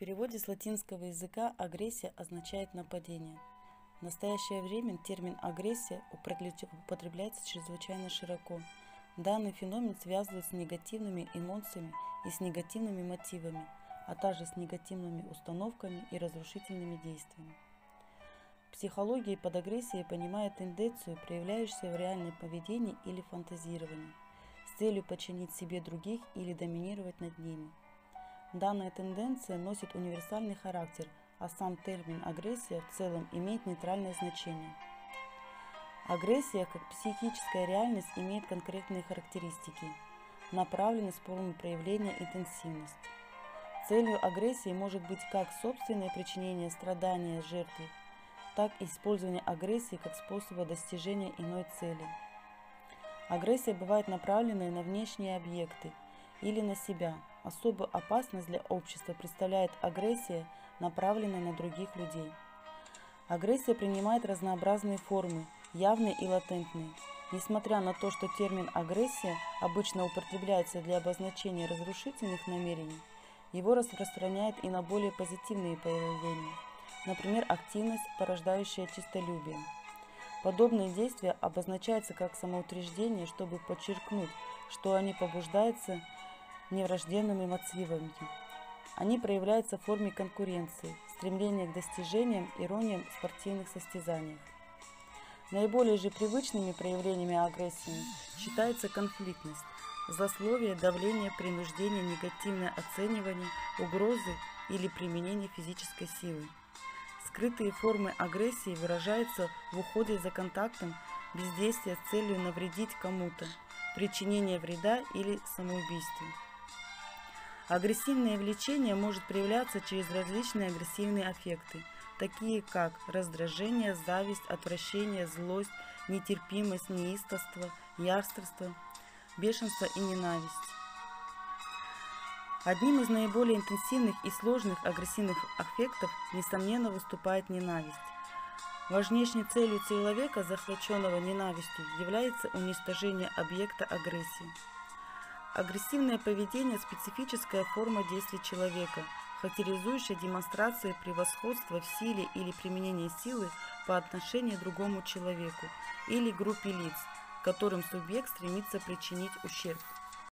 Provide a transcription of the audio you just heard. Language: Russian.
переводе с латинского языка агрессия означает нападение. В настоящее время термин агрессия употребляется чрезвычайно широко. Данный феномен связывают с негативными эмоциями и с негативными мотивами, а также с негативными установками и разрушительными действиями. В психологии под агрессией понимают тенденцию, проявляющуюся в реальном поведении или фантазировании, с целью подчинить себе других или доминировать над ними – Данная тенденция носит универсальный характер, а сам термин агрессия в целом имеет нейтральное значение. Агрессия как психическая реальность имеет конкретные характеристики, направленность, формы проявления, интенсивность. Целью агрессии может быть как собственное причинение страдания жертве, так и использование агрессии как способа достижения иной цели. Агрессия бывает направленной на внешние объекты или на себя – Особую опасность для общества представляет агрессия, направленная на других людей. Агрессия принимает разнообразные формы, явные и латентные. Несмотря на то, что термин «агрессия» обычно употребляется для обозначения разрушительных намерений, его распространяет и на более позитивные проявления, например, активность, порождающая чистолюбие. Подобные действия обозначаются как самоутверждение, чтобы подчеркнуть, что они побуждаются невражденными мотивами. Они проявляются в форме конкуренции, стремления к достижениям, ирониям в спортивных состязаниях. Наиболее же привычными проявлениями агрессии считается конфликтность, злословие, давление, принуждение, негативное оценивание, угрозы или применение физической силы. Скрытые формы агрессии выражаются в уходе за контактом, бездействии с целью навредить кому-то, причинение вреда или самоубийстве. Агрессивное влечение может проявляться через различные агрессивные аффекты, такие как раздражение, зависть, отвращение, злость, нетерпимость, неистовство, ярствство, бешенство и ненависть. Одним из наиболее интенсивных и сложных агрессивных аффектов, несомненно, выступает ненависть. Важнейшей целью человека, захваченного ненавистью, является уничтожение объекта агрессии. Агрессивное поведение – специфическая форма действий человека, характеризующая демонстрацию превосходства в силе или применение силы по отношению к другому человеку или группе лиц, которым субъект стремится причинить ущерб.